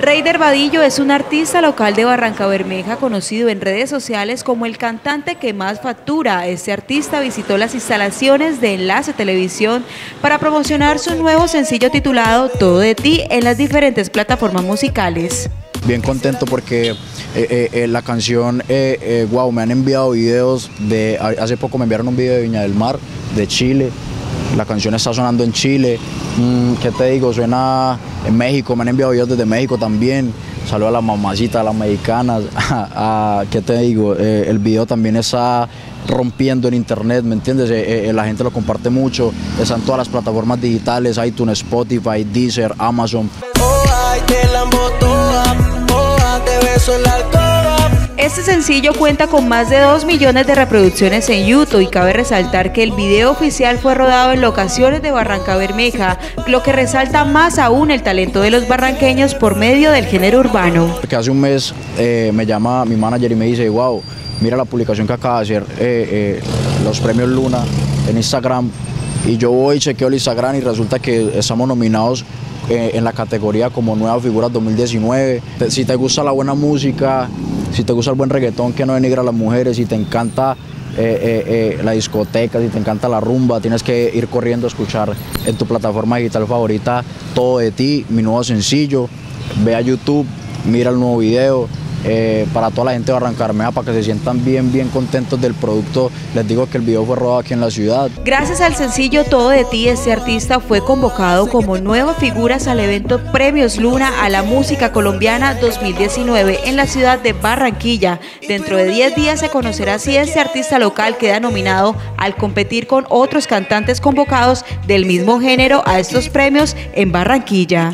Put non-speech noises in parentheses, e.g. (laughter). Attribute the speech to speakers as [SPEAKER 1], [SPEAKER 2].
[SPEAKER 1] Reider Vadillo es un artista local de Barranca Bermeja conocido en redes sociales como el cantante que más factura. Este artista visitó las instalaciones de Enlace Televisión para promocionar su nuevo sencillo titulado Todo de ti en las diferentes plataformas musicales.
[SPEAKER 2] Bien contento porque eh, eh, eh, la canción, wow, me han enviado videos de, hace poco me enviaron un video de Viña del Mar, de Chile, la canción está sonando en Chile, ¿qué te digo? Suena en México, me han enviado videos desde México también. Saludo a las mamacitas, a las mexicanas, (laughs) a, ¿qué te digo? Eh, el video también está rompiendo en internet, ¿me entiendes? Eh, eh, la gente lo comparte mucho, están todas las plataformas digitales, iTunes, Spotify, Deezer, Amazon.
[SPEAKER 1] Este sencillo cuenta con más de 2 millones de reproducciones en YouTube y cabe resaltar que el video oficial fue rodado en locaciones de Barranca Bermeja, lo que resalta más aún el talento de los barranqueños por medio del género urbano.
[SPEAKER 2] Porque hace un mes eh, me llama mi manager y me dice, wow, mira la publicación que acaba de hacer eh, eh, los premios Luna en Instagram y yo voy chequeo el Instagram y resulta que estamos nominados en la categoría como Nueva Figura 2019. Si te gusta la buena música, si te gusta el buen reggaetón que no denigra a las mujeres, si te encanta eh, eh, eh, la discoteca, si te encanta la rumba, tienes que ir corriendo a escuchar en tu plataforma digital favorita todo de ti, mi nuevo sencillo. Ve a YouTube, mira el nuevo video, eh, para toda la gente de Barrancarmea, para que se sientan bien, bien contentos del producto. Les digo que el video fue rodado aquí en la ciudad.
[SPEAKER 1] Gracias al sencillo Todo de ti, este artista fue convocado como nueva figuras al evento Premios Luna a la Música Colombiana 2019 en la ciudad de Barranquilla. Dentro de 10 días se conocerá si este artista local queda nominado al competir con otros cantantes convocados del mismo género a estos premios en Barranquilla.